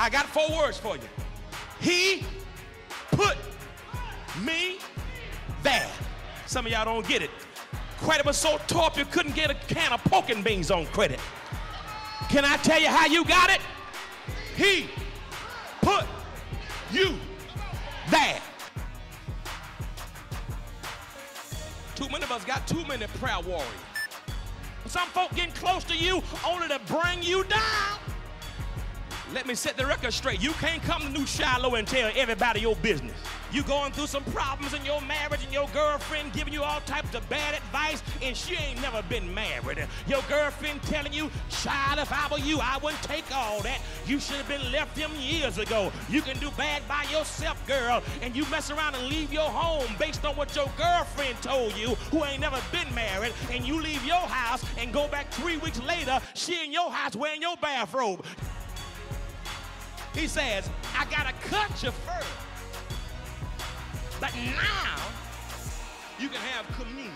I got four words for you. He put me there. Some of y'all don't get it. Credit was so up you couldn't get a can of poking beans on credit. Can I tell you how you got it? He put you there. Too many of us got too many prayer warriors. Some folk getting close to you only to bring you down. Let me set the record straight. You can't come to New Shiloh and tell everybody your business. You going through some problems in your marriage and your girlfriend giving you all types of bad advice and she ain't never been married. Your girlfriend telling you, child, if I were you, I wouldn't take all that. You should have been left them years ago. You can do bad by yourself, girl, and you mess around and leave your home based on what your girlfriend told you who ain't never been married and you leave your house and go back three weeks later, she in your house wearing your bathrobe. He says, I gotta cut you first. But now you can have communion.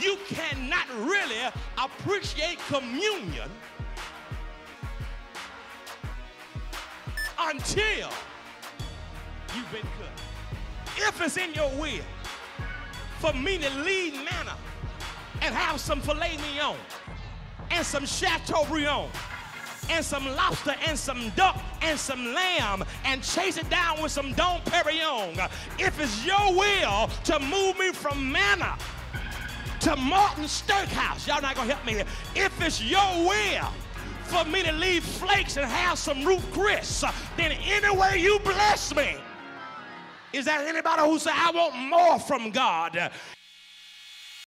You cannot really appreciate communion until you've been cut. If it's in your will for me to leave manna and have some filet mignon and some chateaubriand and some lobster and some duck and some lamb and chase it down with some Dom Perignon. If it's your will to move me from manna to Morton Steakhouse, y'all not gonna help me. If it's your will for me to leave flakes and have some Ruth's Chris, then anyway you bless me. Is there anybody who say I want more from God?